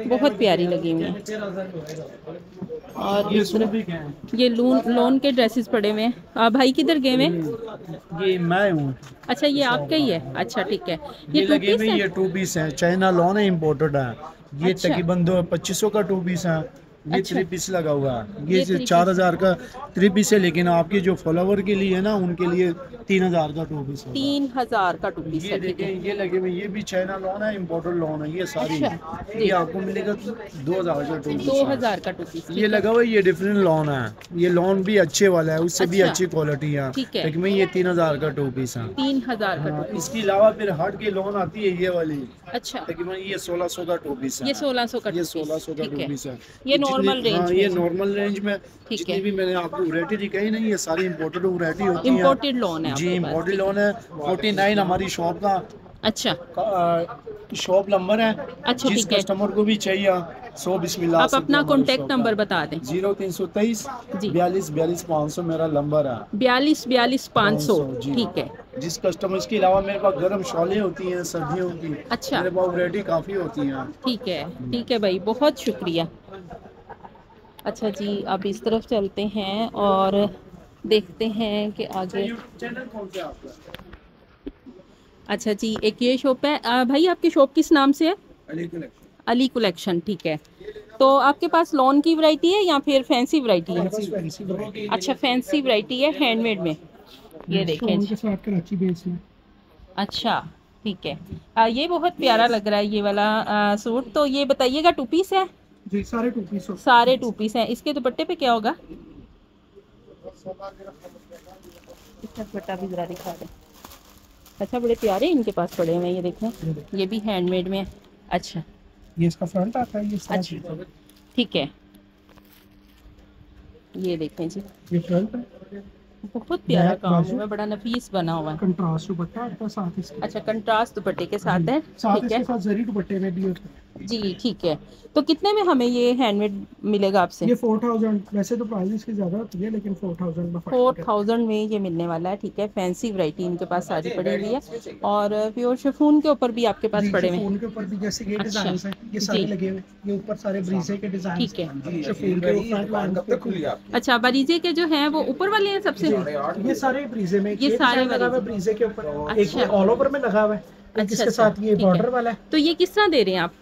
Speaker 1: बहुत प्यारी लगी हुई और ये लोन लोन के ड्रेसेस पड़े हुए हैं। भाई किधर गए हुए
Speaker 7: ये मैं हूँ।
Speaker 1: अच्छा ये आपका ही है? अच्छा ठीक है।
Speaker 7: ये
Speaker 1: टू पीस है
Speaker 7: ये टू पीस है। चाइना लोन है इम्पोर्टेड है। ये
Speaker 1: अच्छा।
Speaker 7: तकरीबन दो पच्चीस सौ का टू पीस है। ये
Speaker 1: अच्छा।
Speaker 7: थ्री पीस लगा हुआ है।
Speaker 1: ये
Speaker 7: ये चार हज़ार का थ्री पीस है लेकिन आपके जो फॉलोवर के लिए है ना उनके लिए तीन हज़ार का टू पीस
Speaker 1: तीन हज़ार का टू पीस
Speaker 7: ये देखें ये लगे हुए ये भी चाइना लॉन है इम्पोर्टेड लॉन है ये सारी।
Speaker 1: अच्छा,
Speaker 7: ये आपको मिलेगा दो हज़ार का टू पीस दो
Speaker 1: हज़ार का टू पीस
Speaker 7: ये लगा हुआ है, ये डिफरेंट लॉन है। ये लॉन भी अच्छे वाला है उससे भी
Speaker 1: अच्छा।
Speaker 7: अच्छी क्वालिटी है। लेकिन ये तीन हज़ार का टू पीस है।
Speaker 1: तीन हज़ार का
Speaker 7: हाँ, इसके अलावा फिर हट के लोन आती है ये वाली।
Speaker 1: अच्छा।
Speaker 7: तकरीबन ये सोलह सौ का टू पीस है।
Speaker 1: ये सोलह सौ का
Speaker 7: ये सोलह सौ का टू। पीस है।
Speaker 1: ये नॉर्मल
Speaker 7: हाँ,
Speaker 1: रेंज
Speaker 7: ये
Speaker 1: में
Speaker 7: नॉर्मल रेंज में
Speaker 1: ठीक
Speaker 7: जितनी
Speaker 1: है।
Speaker 7: भी मैंने आपको वैरायटी दिखाई नहीं ये सारी इम्पोर्टेड वैरायटी होती है।
Speaker 1: इम्पोर्टेड लोन है
Speaker 7: जी इम्पोर्टेड लोन है। फोर्टी नाइन हमारी शॉप का
Speaker 1: अच्छा।
Speaker 7: शॉप नंबर है।
Speaker 1: अच्छा,
Speaker 7: जिस कस्टमर को भी चाहिए सो बिस्मिल्लाह
Speaker 1: आप अपना कॉन्टेक्ट नंबर बता दें।
Speaker 7: ज़ीरो तीन सौ तेईस बयालीस बयालीस पाँच सौ मेरा नंबर है।
Speaker 1: बयालीस बयालीस पाँच सौ ठीक है।
Speaker 7: जिस कस्टमर के अलावा मेरे पास गर्म शॉलें होती हैं सर्दियों की
Speaker 1: अच्छा।
Speaker 7: मेरे पास वैरायटी काफ़ी होती हैं।
Speaker 1: ठीक है ठीक है भाई बहुत शुक्रिया। अच्छा जी अब इस तरफ़ चलते हैं और देखते हैं कि आगे।
Speaker 7: चैनल कौन से आपका?
Speaker 1: अच्छा जी एक ये शॉप है। आ, भाई आपकी शॉप किस नाम से है?
Speaker 7: अली कलेक्शन
Speaker 1: अली कलेक्शन ठीक है। तो आपके पास लॉन की वैरायटी है या फिर फैंसी वैरायटी है?
Speaker 7: फैंसी
Speaker 1: अच्छा फैंसी वैरायटी है हैंडमेड में। ये देखें अच्छा ठीक है। आ, ये बहुत प्यारा लग रहा है ये वाला आ, सूट तो ये बताइएगा टू पीस है?
Speaker 7: जी सारे टू पीस
Speaker 1: सारे टू पीस हैं। इसके दुपट्टे पे क्या होगा? इसका दुपट्टा भी ज़रा दिखा दें। अच्छा बड़े प्यारे इनके पास पड़े हुए हैं ये देखें। ये भी हैंडमेड में। है अच्छा।
Speaker 7: ये इसका फ्रंट आता है ये
Speaker 1: अच्छा। ठीक है। ये देखें जी।
Speaker 7: ये फ्रंट है।
Speaker 1: बहुत प्यारा काम है बड़ा नफीस बना हुआ है।
Speaker 7: कंट्रास्ट दुपट्टा आता है साथ इसके।
Speaker 1: अच्छा कंट्रास्ट दुपट्टे के साथ है।
Speaker 7: साथ
Speaker 1: ठीक
Speaker 7: इसके
Speaker 1: है
Speaker 7: साथ जरी दुपट्टे में भी होता है।
Speaker 1: जी ठीक है। तो कितने में हमें ये हैंडमेड मिलेगा आपसे?
Speaker 7: ये फोर थाउज़ेंड वैसे तो प्राइस इसकी ज़्यादा होती है लेकिन फोर थाउज़ेंड में
Speaker 1: फोर थाउज़ेंड में ये मिलने वाला है ठीक है। फैंसी वैरायटी इनके पास सारी पड़ी हुई है। और प्योर शिफून के ऊपर भी आपके पास पड़े हुए हैं।
Speaker 7: के ऊपर भी जैसे ये
Speaker 1: अच्छा।
Speaker 7: डिज़ाइन है ये सारे लगे हुए ये ऊपर सारे ब्रीजे के डिज़ाइन
Speaker 1: ठीक है।
Speaker 7: शिफॉन के ऊपर लाइन कब तक
Speaker 1: अच्छा बरीजे के जो हैं वो ऊपर वाले हैं सबसे?
Speaker 7: ये सारे ब्रीजे में
Speaker 1: ये सारे
Speaker 7: लगा हुआ
Speaker 1: ब्रीजे।
Speaker 7: के ऊपर। एक
Speaker 1: अच्छा।
Speaker 7: ऑल ओवर में लगा हुआ है।
Speaker 1: अच्छा,
Speaker 7: इसके
Speaker 1: अच्छा,
Speaker 7: साथ ये बॉर्डर वाला है।
Speaker 1: तो ये किस तरह दे रहे हैं आप?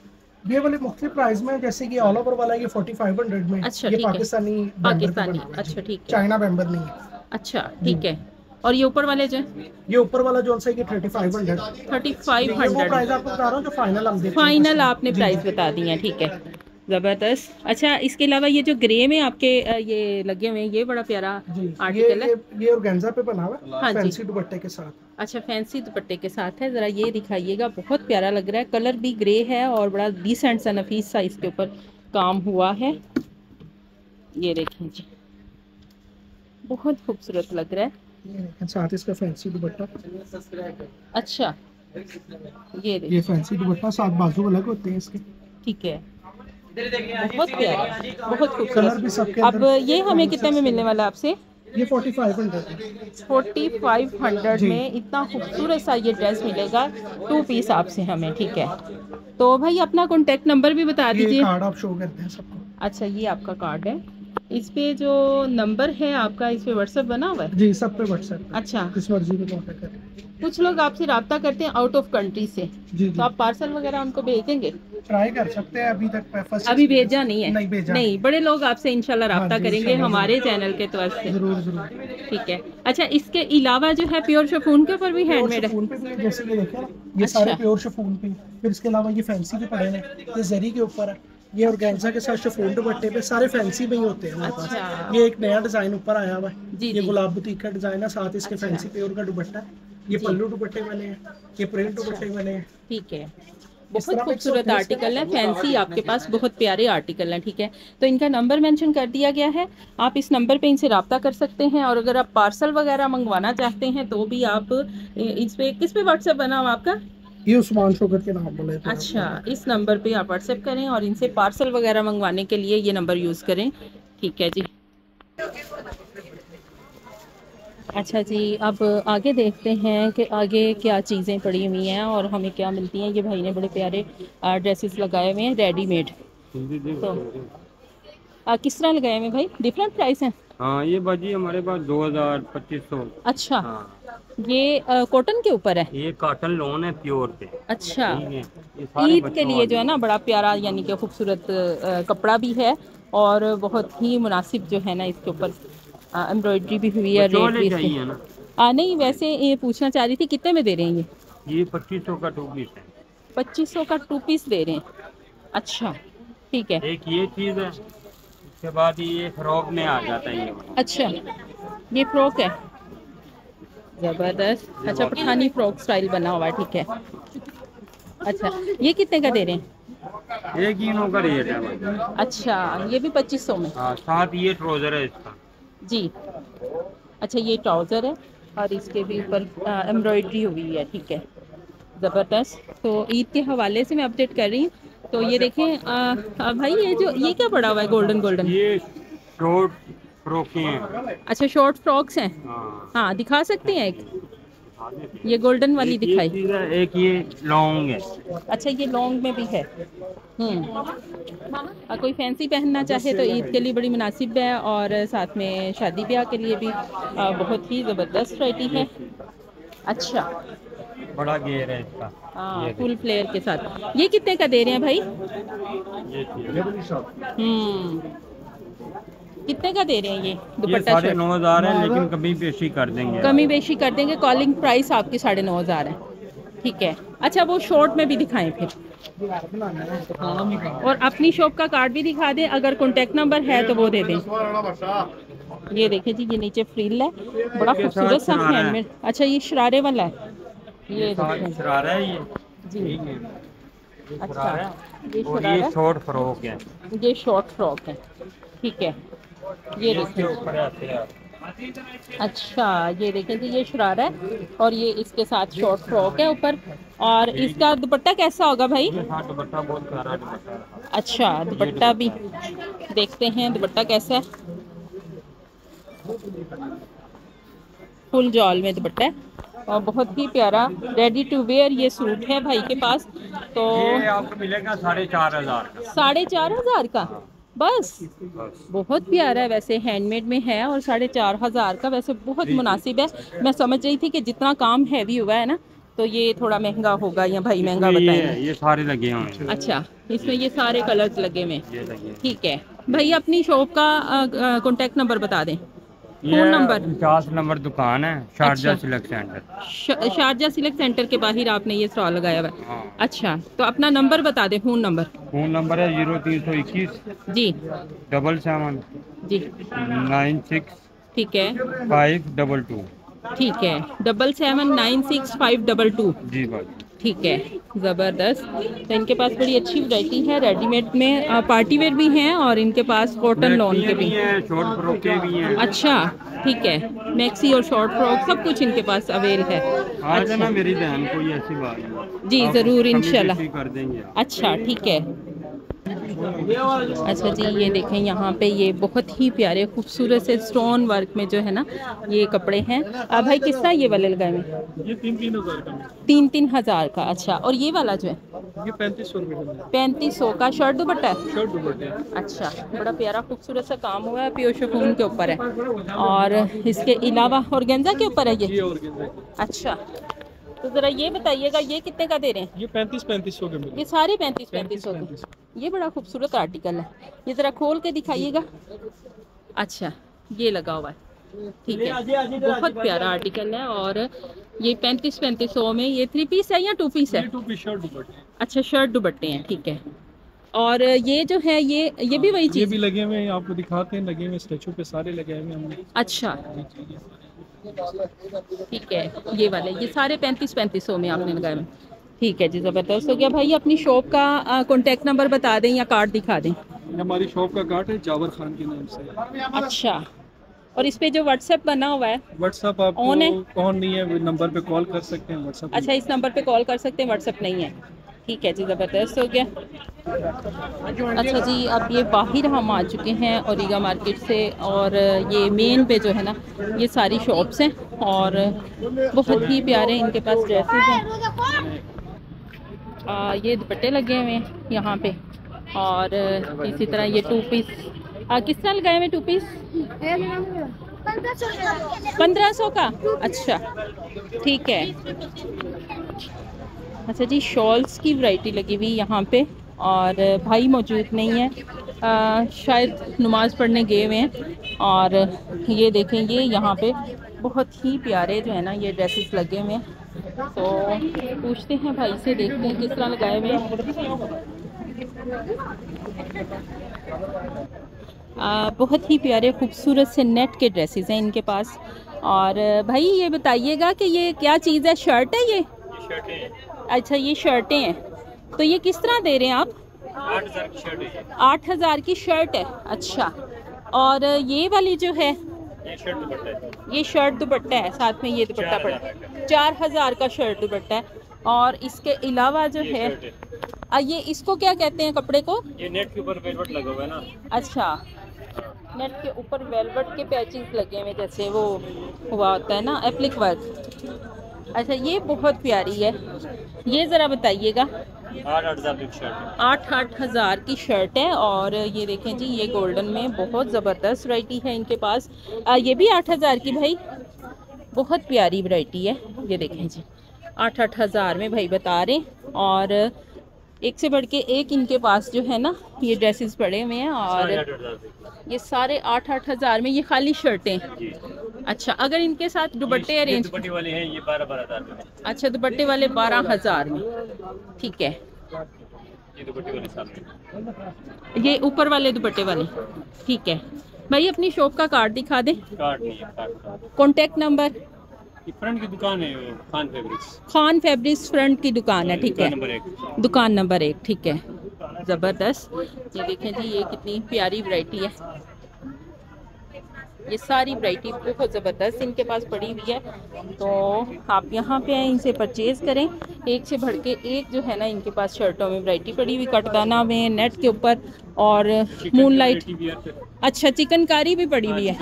Speaker 7: ये वाले मुख्तलि प्राइस में जैसे कि ऑल ओवर वाला ये फोर्टी फाइव हंड्रेड में
Speaker 1: अच्छा,
Speaker 7: ये। पाकिस्तानी
Speaker 1: पाकिस्तानी अच्छा ठीक है।
Speaker 7: चाइना मेंबर नहीं है।
Speaker 1: अच्छा ठीक है। और ये ऊपर वाले जो हैं?
Speaker 7: ये ऊपर वाला जो है ये thirty five hundred
Speaker 1: thirty five
Speaker 7: वो
Speaker 1: हंड्रेड
Speaker 7: प्राइस आपको बता रहा हूँ जो फाइनल हम
Speaker 1: फाइनल आपने प्राइस बता दी है ठीक है। ज़बरदस्त। अच्छा इसके अलावा ये जो ग्रे में आपके ये लगे हुए हैं ये बड़ा प्यारा आर्टिकल है।
Speaker 7: ये ऑर्गेन्जा पे बना हुआ
Speaker 1: हाँ।
Speaker 7: फैंसी दुपट्टे के साथ।
Speaker 1: अच्छा फैंसी दुपट्टे के साथ है ज़रा ये दिखाइएगा बहुत प्यारा लग रहा है। कलर भी ग्रे है और बड़ा डिसेंट सा नफीस सा इसके ऊपर काम हुआ है। ये देखें जी। बहुत खूबसूरत लग रहा है।
Speaker 7: साथ इसका फैंसी दुपट्टा।
Speaker 1: अच्छा ये
Speaker 7: ये फैंसी दुपट्टा साथ बाजू अलग होते हैं इसके।
Speaker 1: ठीक है। बहुत प्यारा बहुत खूबसूरत। अब ये हमें कितने में मिलने वाला है आपसे?
Speaker 7: ये forty five hundred
Speaker 1: forty five hundred
Speaker 7: जी।
Speaker 1: में इतना खूबसूरत सा ये ड्रेस मिलेगा टू पीस आपसे हमें ठीक है। तो भाई अपना कॉन्टेक्ट नंबर भी बता दीजिए।
Speaker 7: कार्ड आप शो करते हैं सबको।
Speaker 1: अच्छा ये आपका कार्ड है। इस पे जो नंबर है आपका इस पे व्हाट्सएप बना हुआ है?
Speaker 7: जी सब पे व्हाट्सएप
Speaker 1: अच्छा।
Speaker 7: किस मर्ज़ी पे कॉन्टेक्ट करें।
Speaker 1: कुछ लोग आपसे रब्ता करते हैं आउट ऑफ़ कंट्री से।
Speaker 7: जी जी।
Speaker 1: तो आप पार्सल वगैरह उनको भेज देंगे
Speaker 7: ट्राई कर सकते हैं अभी तक फ़र्स्ट
Speaker 1: अभी भेजा नहीं है।
Speaker 7: नहीं भेजा।
Speaker 1: नहीं बड़े लोग आपसे इंशाल्लाह
Speaker 7: हाँ
Speaker 1: रब्ता करेंगे हमारे चैनल के तौर से।
Speaker 7: ज़रूर ज़रूर।
Speaker 1: ठीक है। अच्छा इसके अलावा जो है प्योर शफून के ऊपर भी हैंडमेड है?
Speaker 7: जैसे ये सारे
Speaker 1: अच्छा।
Speaker 7: प्योर शिफॉन पे। फिर इसके अलावा ये फैंसी के पड़े हैं ये जरी के ऊपर है। ये ऑर्गेन्जा के साथ शिफॉन दुपट्टे पे सारे फैंसी में ही होते हैं हमारे
Speaker 1: अच्छा।
Speaker 7: पास ये एक नया डिज़ाइन ऊपर आया हुआ है। ये गुलाब बुटीक का डिज़ाइन है साथ इसके
Speaker 1: अच्छा।
Speaker 7: फैंसी प्योर का दुपट्टा है। ये पल्लू दुपट्टे वाले हैं ये प्रिंट दुपट्टे वाले हैं।
Speaker 1: ठीक है। बहुत खूबसूरत। आर्टिकल है फैंसी आपके पास बहुत प्यारे आर्टिकल हैं ठीक है। तो इनका नंबर मेंशन कर दिया गया है। आप इस नंबर पे इनसे रब्ता कर सकते हैं और अगर आप पार्सल वगैरह मंगवाना चाहते हैं तो भी आप इस पे किस पे व्हाट्सएप बना हुआ आपका?
Speaker 7: ये उस्मान शोकर के नाम बोले
Speaker 1: अच्छा इस नंबर पे आप व्हाट्सएप करें और इनसे पार्सल वगैरह मंगवाने के लिए ये नंबर यूज़ करें। ठीक है जी। अच्छा जी अब आगे देखते हैं कि आगे क्या चीज़ें पड़ी हुई हैं और हमें क्या मिलती हैं। ये भाई ने बड़े प्यारे ड्रेसेस लगाए हुए हैं रेडीमेड तो आ, किस तरह लगाए हुए भाई? डिफरेंट प्राइस हैं?
Speaker 8: हाँ ये बाजी हमारे पास दो हज़ार पच्चीस सौ।
Speaker 1: अच्छा।
Speaker 8: हाँ।
Speaker 1: ये कॉटन के ऊपर है?
Speaker 8: ये कॉटन लोन है प्योर पे
Speaker 1: अच्छा।
Speaker 8: है।
Speaker 1: ईद के लिए जो है ना बड़ा प्यारा यानी कि खूबसूरत कपड़ा भी है और बहुत ही मुनासिब जो है ना इसके ऊपर एम्ब्रॉयडरी भी हुई है रेट भी। इसके-
Speaker 8: ना?
Speaker 1: आ, नहीं वैसे ये पूछना चाह रही थी कितने में दे रहे हैं ये?
Speaker 8: ये पच्चीस सौ का टू पीस है।
Speaker 1: पच्चीस सौ का टू पीस दे रहे हैं। अच्छा ठीक है।
Speaker 8: एक ये चीज़ है उसके बाद ये फ्रॉक में आ जाता है ये।
Speaker 1: अच्छा ये फ्रॉक है। ज़बरदस्त। अच्छा पठानी फ्रॉक स्टाइल बना हुआ ठीक है। अच्छा ये कितने का दे रहे हैं?
Speaker 8: एक ही का रेट है
Speaker 1: अच्छा ये भी पच्चीस सौ में।
Speaker 8: हाँ साथ ये ट्रोजर है इसका।
Speaker 1: जी। अच्छा ये ट्राउज़र है और इसके भी ऊपर एम्ब्रॉयडरी हुई है ठीक है। ज़बरदस्त। तो ईद के हवाले से मैं अपडेट कर रही हूँ। तो ये देखें आ, आ, भाई ये जो ये क्या पड़ा हुआ है गोल्डन गोल्डन?
Speaker 8: ये शॉर्ट
Speaker 1: अच्छा शॉर्ट फ्रॉक्स हैं?
Speaker 8: हाँ।
Speaker 1: हाँ दिखा सकते हैं एक? ये गोल्डन वाली दिखाई।
Speaker 8: एक ये लॉन्ग है।
Speaker 1: अच्छा ये लॉन्ग में भी है। हम्म। और कोई फैंसी पहनना चाहे तो ईद के लिए बड़ी मुनासिब है और साथ में शादी ब्याह के लिए भी आ, बहुत ही ज़बरदस्त वैरायटी है। अच्छा।
Speaker 8: बड़ा गेयर है इसका।
Speaker 1: हाँ फुल फ्लेयर के साथ। ये कितने का दे रहे हैं भाई? हम्म। कितने का दे रहे हैं ये? दुपट्टा
Speaker 8: साढ़े नौ हज़ार है लेकिन कमी पेशी कर देंगे।
Speaker 1: कमी बेशी कर देंगे। कॉलिंग प्राइस आपकी साढ़े नौ हज़ार है। ठीक है। अच्छा वो शॉर्ट में भी दिखाएँ फिर। और अपनी शॉप का कार्ड भी दिखा दें। अगर कॉन्टेक्ट नंबर है तो वो दे दें। ये देखें जी ये नीचे फ्रील है। बड़ा खूबसूरत सा
Speaker 8: है।
Speaker 1: हैंडमेड अच्छा ये शरारे वाला है। ये
Speaker 8: शरारा है ये।
Speaker 1: जी।
Speaker 8: ठीक ये
Speaker 1: अच्छा ये
Speaker 8: शॉर्ट फ्रॉक है।
Speaker 1: ये शॉर्ट फ्रॉक है। ठीक है। ये
Speaker 8: हैं
Speaker 1: अच्छा ये देखें जी ये शरारा है और ये इसके साथ शॉर्ट फ्रॉक है ऊपर। और इसका दुपट्टा कैसा होगा भाई?
Speaker 8: हाँ दुपट्टा बहुत प्यारा है
Speaker 1: अच्छा दुपट्टा भी देखते हैं दुपट्टा कैसा है। फुल जॉल में दुपट्टा है। और बहुत ही प्यारा रेडी टू वेयर ये सूट है भाई के पास। तो
Speaker 8: ये आपको मिलेगा साढ़े चार हज़ार का।
Speaker 1: साढ़े चार हज़ार का? बस। बहुत प्यारा है वैसे हैंडमेड में है और साढ़े चार हज़ार का वैसे बहुत मुनासिब है। मैं समझ रही थी कि जितना काम हैवी हुआ है ना तो ये थोड़ा महँगा होगा या भाई महँगा
Speaker 8: इसमें ये ये सारे लगे हैं।
Speaker 1: अच्छा इसमें ये सारे कलर्स लगे हुए। ठीक है। भाई अपनी शॉप का कॉन्टेक्ट नंबर बता दें। Phone number?
Speaker 8: नंबर दुकान है शारजा
Speaker 1: अच्छा।
Speaker 8: Select Centre.
Speaker 1: Sharjah Select Centre के बाहर आपने ये स्टॉल लगाया हुआ है।
Speaker 8: हाँ।
Speaker 1: अच्छा तो अपना नंबर बता दें फ़ोन नंबर।
Speaker 8: फ़ोन नंबर है ज़ीरो तीन सौ इक्कीस।
Speaker 1: जी।
Speaker 8: Double seven.
Speaker 1: जी।
Speaker 8: Nine six.
Speaker 1: ठीक है।
Speaker 8: Five double two.
Speaker 1: ठीक है। Double seven nine six five double two.
Speaker 8: जी भाई।
Speaker 1: ठीक है ज़बरदस्त। तो इनके पास बड़ी अच्छी वरायटी है रेडीमेड में आ, पार्टी वेयर भी हैं और इनके पास कॉटन लॉन के भी।
Speaker 8: हैं शॉर्ट फ्रॉके भी हैं।
Speaker 1: अच्छा ठीक है। मैक्सी और शॉर्ट फ्रॉक सब कुछ इनके पास अवेल है।
Speaker 8: अच्छा। मेरी बहन कोई ऐसी बात
Speaker 1: जी, ज़रूर,
Speaker 8: इनशाला कर देंगे।
Speaker 1: अच्छा ठीक है। अच्छा जी ये देखें यहाँ पे ये बहुत ही प्यारे खूबसूरत से स्टोन वर्क में जो है ना ये कपड़े हैं। आ, भाई किस तरह ये वाले लगाए
Speaker 3: ये तीन तीन हज़ार का।
Speaker 1: तीन तीन हज़ार का अच्छा। और ये वाला जो है?
Speaker 3: ये पैंतीस सौ का
Speaker 1: पैंतीस सौ का। शर्ट दुपट्टा है?
Speaker 3: शर्ट दुपट्टे
Speaker 1: अच्छा बड़ा प्यारा खूबसूरत सा काम हुआ है प्योर शिफॉन के ऊपर है। और इसके अलावा ऑर्गेन्जा के ऊपर है ये? अच्छा। तो ज़रा ये बताइएगा ये कितने का दे रहे हैं?
Speaker 3: ये पैंतीस पैंतीस सौ के
Speaker 1: ये सारे पैंतीस पैंतीस सौ के। ये बड़ा खूबसूरत आर्टिकल है। ये ज़रा खोल के दिखाइएगा। अच्छा ये लगा हुआ है। ठीक है। बहुत प्यारा आर्टिकल है और ये पैंतीस पैंतीस सौ में ये थ्री पीस है या टू पीस है?
Speaker 3: टू पीस शर्ट दुपट्टे।
Speaker 1: अच्छा शर्ट दुपट्टे हैं ठीक है। और ये जो है ये ये भी वही चीज़?
Speaker 3: ये भी लगे हुए हैं आपको दिखाते हैं लगे हुए स्टेचू पे सारे लगे हुए हैं हमने।
Speaker 1: अच्छा। ठीक है ये वाले ये सारे पैंतीस पैंतीस सौ में आपने लगाए ठीक है जी ज़बरदस्त हो गया। भाई अपनी शॉप का कॉन्टेक्ट नंबर बता दें या कार्ड दिखा दें?
Speaker 3: हमारी शॉप का कार्ड है जावर खान के नाम से।
Speaker 1: अच्छा। और इस पे जो व्हाट्सएप बना हुआ है
Speaker 3: आपको
Speaker 1: On है?
Speaker 3: ऑन नहीं है नंबर पे कॉल कर सकते हैं व्हाट्सअप
Speaker 1: अच्छा इस नंबर पे कॉल कर सकते हैं व्हाट्सएप नहीं है। ठीक है जी ज़बरदस्त हो गया। अच्छा जी अब ये बाहर हम आ चुके हैं ओरिगा मार्केट से और ये मेन पे जो है ना ये सारी शॉप्स हैं और बहुत ही प्यारे इनके पास ड्रेसेस हैं। आ, ये दुपट्टे लगे हुए हैं यहाँ पे और इसी तरह ये टू पीस आ, किस तरह लगाए हुए टू पीस पंद्रह सौ का? अच्छा ठीक है। अच्छा जी शॉल्स की वैरायटी लगी हुई यहाँ पे और भाई मौजूद नहीं है। आ, शायद नमाज़ पढ़ने गए हुए हैं और ये देखें ये यहाँ पे बहुत ही प्यारे जो है ना ये ड्रेसेस लगे हुए हैं। तो पूछते हैं भाई से देखते हैं किस तरह लगाए हुए हैं। बहुत ही प्यारे खूबसूरत से नेट के ड्रेसेस हैं इनके पास। और भाई ये बताइएगा कि ये क्या चीज़ है? शर्ट है ये? अच्छा ये शर्टें हैं। तो ये किस तरह दे रहे हैं आप?
Speaker 8: आठ हज़ार की शर्ट है
Speaker 1: है। अच्छा। और ये वाली जो है?
Speaker 8: ये शर्ट दुपट्टा है।
Speaker 1: ये शर्ट दुपट्टा है साथ में ये दुपट्टा पड़ा चार हज़ार का शर्ट दुपट्टा है। और इसके अलावा जो है
Speaker 8: है।
Speaker 1: आ, ये इसको क्या कहते हैं कपड़े को?
Speaker 8: ये नेट के ऊपर वेलवेट लगा हुआ है ना।
Speaker 1: अच्छा। नेट के ऊपर वेलवेट के पैचेस लगे हुए जैसे वो हुआ होता है ना एप्लिक वर्क अच्छा ये बहुत प्यारी है। ये ज़रा बताइएगा।
Speaker 8: आठ आठ हज़ार की शर्ट है।
Speaker 1: आठ आठ हज़ार की शर्ट और ये देखें जी ये गोल्डन में बहुत ज़बरदस्त वैरायटी है इनके पास। आ, ये भी आठ हज़ार की भाई। बहुत प्यारी वैरायटी है ये देखें जी। आठ आठ हज़ार में भाई बता रहे हैं और एक से बढ़ के एक इनके पास जो है ना ये ड्रेसेस पड़े हुए हैं और ये सारे आठ आठ हज़ार में ये खाली शर्टें अच्छा अगर इनके साथ दुपट्टे अरेंज
Speaker 8: दुपट्टे वाले हैं ये बारह बारह हज़ार में।
Speaker 1: अच्छा दुपट्टे वाले बारह हज़ार में। ठीक है।
Speaker 8: ये दुपट्टे वाले सामने।
Speaker 1: ये ऊपर वाले दुपट्टे वाले। ठीक है। भाई अपनी शॉप का कार्ड दिखा दे।
Speaker 8: कार्ड नहीं है card card
Speaker 1: contact number
Speaker 8: front की दुकान है Khan fabrics
Speaker 1: Khan fabrics front की दुकान है ठीक है। दुकान नंबर एक। ठीक है। ज़बरदस्त। ये देखें जी ये कितनी प्यारी वैरायटी है। ये सारी वैरायटी बहुत ज़बरदस्त इनके पास पड़ी हुई है। तो आप यहाँ पे आए इनसे परचेज़ करें। एक से बढ़ के एक जो है ना इनके पास शर्टों में वैरायटी पड़ी हुई कटदाना में नेट के ऊपर और मून लाइट अच्छा चिकनकारी भी पड़ी हुई है।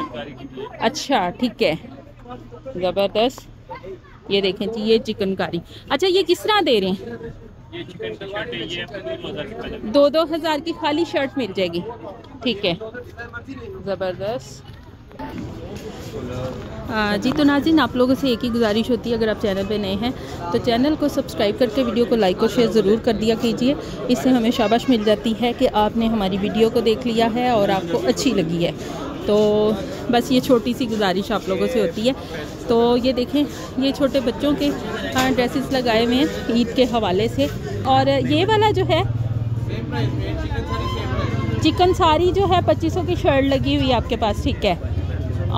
Speaker 1: अच्छा ठीक है। ज़बरदस्त। ये देखें जी ये चिकनकारी। अच्छा ये किस तरह दे रहे हैं?
Speaker 8: है दो।
Speaker 1: दो हज़ार की खाली शर्ट मिल जाएगी। ठीक है। ज़बरदस्त। जी तो नाजिन आप लोगों से एक ही गुजारिश होती है, अगर आप चैनल पे नए हैं तो चैनल को सब्सक्राइब करके वीडियो को लाइक और शेयर ज़रूर कर दिया कीजिए। इससे हमें शाबाश मिल जाती है कि आपने हमारी वीडियो को देख लिया है और आपको अच्छी लगी है। तो बस ये छोटी सी गुजारिश आप लोगों से होती है। तो ये देखें, ये छोटे बच्चों के ड्रेसेस लगाए हुए हैं ईद के हवाले से। और ये वाला जो है, चिकन सारी जो है, पच्चीसों की शर्ट लगी हुई है आपके पास, ठीक है?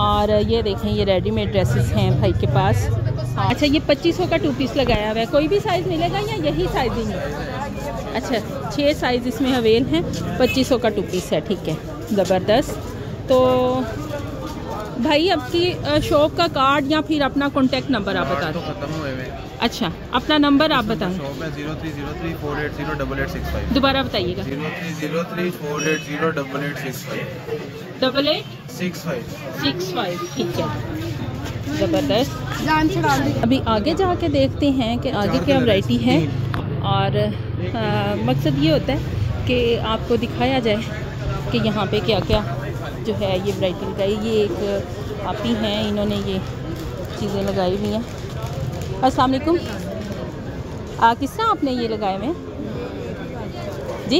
Speaker 1: और ये देखें ये रेडीमेड ड्रेसेस हैं भाई के पास। अच्छा ये पच्चीसों का टू पीस लगाया हुआ है। कोई भी साइज़ मिलेगा या यही साइज़ ही अच्छा छः साइज़ इसमें अवेल हैं। पच्चीसों का टू पीस है ठीक है। ज़बरदस्त। तो भाई आपकी शॉप का कार्ड या फिर अपना कॉन्टैक्ट नंबर आप बता
Speaker 5: तो
Speaker 1: दो। अच्छा अपना नंबर आप
Speaker 5: बता
Speaker 1: दोबारा बताइएगा।
Speaker 5: Double eight six five. Six five
Speaker 1: ठीक है। ज़बरदस्त। अभी आगे जाके देखते हैं कि आगे क्या वैरायटी है। और आ, मकसद ये होता है कि आपको दिखाया जाए कि यहाँ पे क्या क्या जो है ये वैरायटी लगाई। ये एक आप ही हैं इन्होंने ये चीज़ें लगाई हुई हैं। अस्सलाम वालेकुम। किस तरह आपने ये लगाए हुए? हैं जी?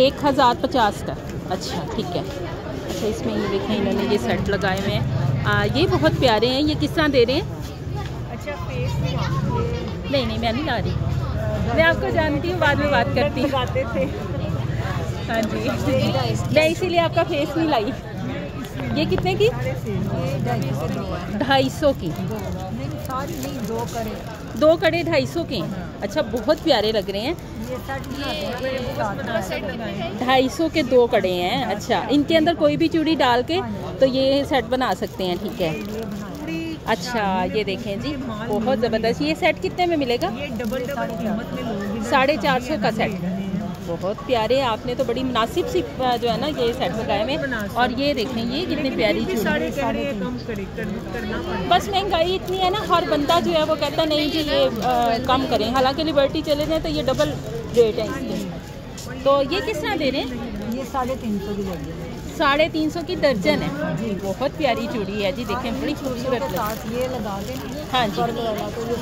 Speaker 1: एक हज़ार पचास का। अच्छा ठीक है। अच्छा इसमें ये देखें इन्होंने ये सेट लगाए हुए हैं। ये बहुत प्यारे हैं ये किस तरह दे रहे हैं?
Speaker 9: अच्छा फेस नहीं
Speaker 1: नहीं नहीं मैं नहीं ला रही। मैं आपको जानती हूँ बाद में बात करती हूँ। हाँ जी। मैं इसीलिए आपका फेस नहीं लाई। ये कितने की? ढाई सौ की।
Speaker 9: सारी नहीं दो करे।
Speaker 1: दो कड़े ढाई सौ के अच्छा बहुत प्यारे लग रहे हैं। ढाई सौ के दो कड़े हैं। अच्छा इनके अंदर कोई भी चूड़ी डाल के तो ये सेट बना सकते हैं, ठीक है? अच्छा ये देखें जी, बहुत ज़बरदस्त। ये सेट कितने में मिलेगा? साढ़े चार सौ का सेट। बहुत प्यारे आपने तो बड़ी मुनासिब सी जो है ना ये सेट लगाए में और ये देखें ये कितनी प्यारी
Speaker 9: सारे कह रहे हैं कम करे करना
Speaker 1: बस महँगाई इतनी है ना हर बंदा जो है वो कहता नहीं जी ये कम करें। हालाँकि लिबर्टी चले जाएँ तो ये डबल रेट है इसके। तो ये किस तरह दे रहे हैं?
Speaker 9: ये साढ़े तीन सौ की लगी
Speaker 1: साढ़े तीन सौ की दर्जन है। जी। बहुत प्यारी चूड़ी है जी देखें बड़ी खूबसूरत
Speaker 9: ये लगा के
Speaker 1: हाँ जी।
Speaker 9: तो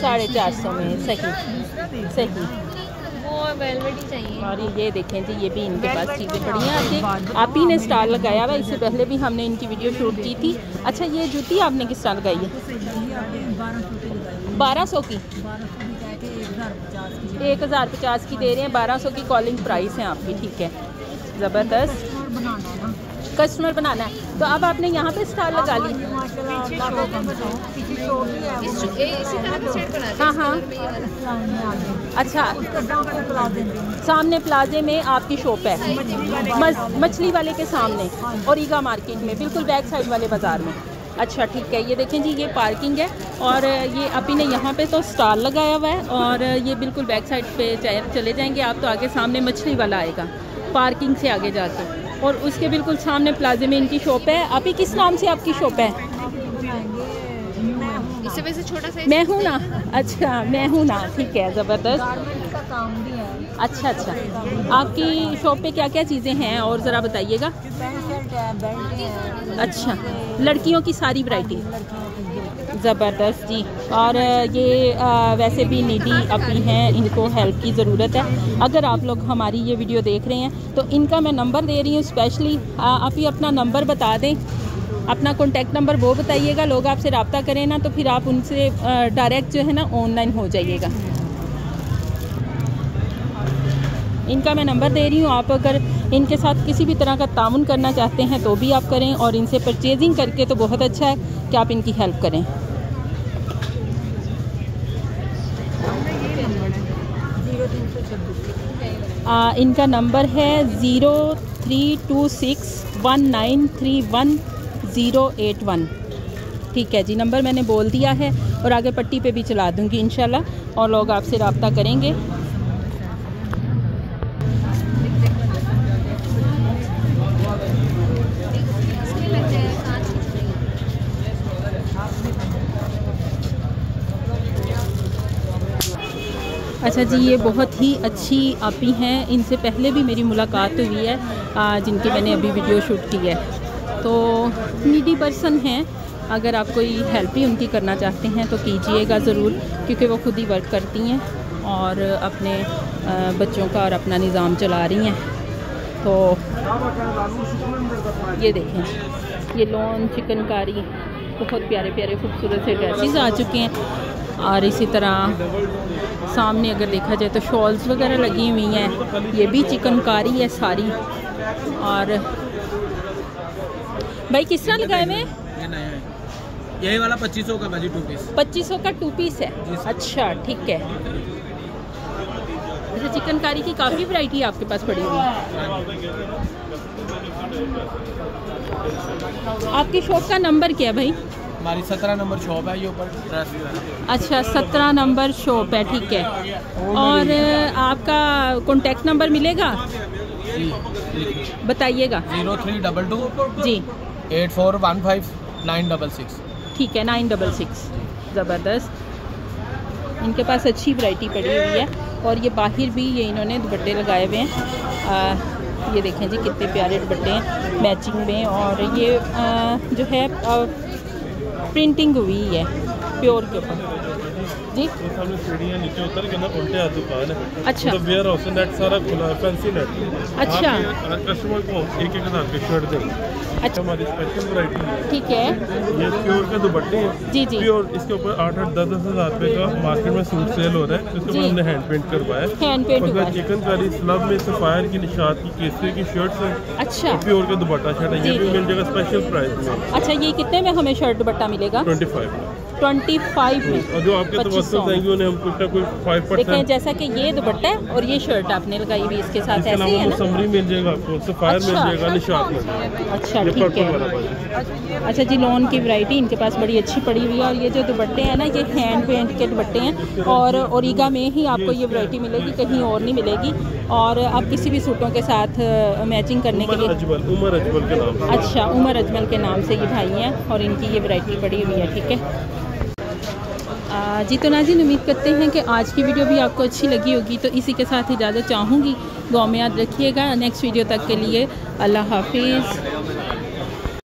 Speaker 1: साढ़े चार सौ में सही। सही।
Speaker 9: वो वेलवेट ही चाहिए।
Speaker 1: और ये देखें जी ये भी इनके पास चीज़ें पड़ी हैं। आपके आप ही ने स्टार लगाया हुआ इससे पहले भी हमने इनकी वीडियो शूट की थी। अच्छा ये जूती आपने किस स्टार लगाई है?
Speaker 9: बारह सौ की। लगाई
Speaker 1: बारह सौ की
Speaker 9: बारह सौ की कह के एक हज़ार पचास की
Speaker 1: दे रहे हैं बारह सौ की कॉलिंग प्राइस है आपकी ठीक है। ज़बरदस्त। कस्टमर बनाना है। तो अब आपने यहाँ पे स्टार लगा ली। हाँ। हाँ अच्छा। सामने प्लाजे में आपकी शॉप है। मछली वाले के सामने। और ईगा मार्केट में बिल्कुल बैक साइड वाले बाज़ार में। अच्छा ठीक है। ये देखें जी ये पार्किंग है। और ये अभी ने यहाँ पे तो स्टॉल लगाया हुआ है। और ये बिल्कुल बैक साइड पे चले जाएँगे। आप तो आगे सामने मछली वाला आएगा। पार्किंग से आगे जाके। और उसके बिल्कुल सामने प्लाजे में इनकी शॉप है। अभी किस नाम से आपकी शॉप है?
Speaker 9: इससे वैसे छोटा सा
Speaker 1: मैं हूँ ना। अच्छा मैं हूँ ना। ठीक है ज़बरदस्त।
Speaker 9: का काम भी है
Speaker 1: अच्छा अच्छा। आपकी शॉप पे क्या क्या चीज़ें हैं? और ज़रा बताइएगा।
Speaker 9: है है
Speaker 1: अच्छा। लड़कियों की सारी वैरायटी ज़बरदस्त जी। और ये आ, वैसे भी निधि अभी हैं इनको हेल्प की ज़रूरत है। अगर आप लोग हमारी ये वीडियो देख रहे हैं तो इनका मैं नंबर दे रही हूँ स्पेशली आप ही अपना नंबर बता दें। अपना कॉन्टैक्ट नंबर वो बताइएगा। लोग आपसे रबता करें ना तो फिर आप उनसे डायरेक्ट जो है ना ऑनलाइन हो जाइएगा। इनका मैं नंबर दे रही हूँ। आप अगर इनके साथ किसी भी तरह का तामुन करना चाहते हैं तो भी आप करें और इनसे परचेजिंग करके तो बहुत अच्छा है कि आप इनकी हेल्प करें। आ, इनका नंबर है zero three two six one nine three one zero eight one. ठीक है जी नंबर मैंने बोल दिया है और आगे पट्टी पे भी चला दूँगी इन और लोग आपसे रबता करेंगे। अच्छा जी, ये बहुत ही अच्छी आपी हैं। इनसे पहले भी मेरी मुलाकात हुई है जिनकी मैंने अभी वीडियो शूट की है। तो नीडी पर्सन हैं। अगर आप कोई हेल्प ही उनकी करना चाहते हैं तो कीजिएगा ज़रूर, क्योंकि वो खुद ही वर्क करती हैं और अपने बच्चों का और अपना निज़ाम चला रही हैं। तो ये देखें, ये लॉन चिकनकारी, बहुत प्यारे प्यारे खूबसूरत से ड्रेसेस आ चुके हैं। और इसी तरह सामने अगर देखा जाए तो शॉल्स वगैरह लगी हुई हैं। ये भी चिकनकारी है सारी। और भाई किस तरह लगाए में
Speaker 6: ये यही वाला पच्चीस सौ का भाजी टू पीस
Speaker 1: पच्चीस सौ का टू पीस है? अच्छा ठीक है। अच्छा चिकनकारी की काफ़ी वैरायटी आपके पास पड़ी हुई है। आपकी शॉप का नंबर क्या है भाई?
Speaker 6: हमारी सत्रह नंबर शॉप है ये ऊपर
Speaker 1: अच्छा सत्रह नंबर शॉप है ठीक है। और आपका कॉन्टेक्ट नंबर मिलेगा? बताइएगा।
Speaker 6: ज़ीरो थ्री डबल टू
Speaker 1: जी।
Speaker 6: Eight four one five nine double six.
Speaker 1: ठीक है नाइन डबल सिक्स। ज़बरदस्त। इनके पास अच्छी वैरायटी पड़ी हुई है। और ये बाहर भी ये इन्होंने दुपट्टे लगाए हुए हैं। आ, ये देखें जी कितने प्यारे दुपट्टे हैं। मैचिंग में और ये आ, जो है आ, प्रिंटिंग हुई है। प्योर के ऊपर। जी?
Speaker 10: सीढ़ियाँ नीचे उतर के ना उल्टे हाथ दुकान है।
Speaker 1: अच्छा।
Speaker 10: तो वेयर हाउस नेट सारा खुला है फैंसी नेट
Speaker 1: अच्छा।
Speaker 10: कस्टमर को एक एक हज़ार के शर्ट देंगे
Speaker 1: अच्छा।
Speaker 10: हमारी स्पेशल वैरायटी है।
Speaker 1: ठीक है।
Speaker 10: ये प्योर के दुपट्टे हैं।
Speaker 1: जी, जी।
Speaker 10: प्योर इसके ऊपर आठ आठ दस दस हज़ार का मार्केट में सूट सेल हो रहा है। इसके ऊपर हमने हैंड पेंट करवाया है।
Speaker 1: हैंड पेंट हुआ
Speaker 10: उसका चिकन स्लब में सफायर की निशात की केसरी की शर्ट्स है
Speaker 1: अच्छा।
Speaker 10: प्योर का दुपट्टा शर्ट है। ये भी मिल जाएगा स्पेशल प्राइस में।
Speaker 1: अच्छा ये कितने में हमें शर्ट दुपट्टा मिलेगा?
Speaker 10: ट्वेंटी फाइव
Speaker 1: ट्वेंटी फाइव में
Speaker 10: जो आपके
Speaker 1: देखें जैसा कि ये दुपट्टा है और ये शर्ट आपने लगाई हुई इसके साथ
Speaker 10: इसके
Speaker 1: ऐसे ही है ना?
Speaker 10: मिल जाएगा आपको सफायर
Speaker 1: अच्छा।
Speaker 10: मिल जाएगा
Speaker 1: अच्छा ठीक है। अच्छा जी लॉन की वैरायटी इनके पास बड़ी अच्छी पड़ी हुई है और ये जो दुपट्टे हैं ना ये हैंड पेंट के दुपट्टे हैं और ओरिगा में ही आपको ये वैरायटी मिलेगी कहीं और नहीं मिलेगी और आप किसी भी सूटों के साथ मैचिंग करने के लिए
Speaker 10: उमर अजमल के नाम
Speaker 1: अच्छा उमर अजमल के नाम से ये भाई हैं और इनकी ये वैरायटी पड़ी हुई है ठीक है? जी तो नाजिन उम्मीद करते हैं कि आज की वीडियो भी आपको अच्छी लगी होगी तो इसी के साथ इजाज़त चाहूँगी। गाँव में याद रखिएगा नेक्स्ट वीडियो तक के लिए अल्लाह हाफिज़।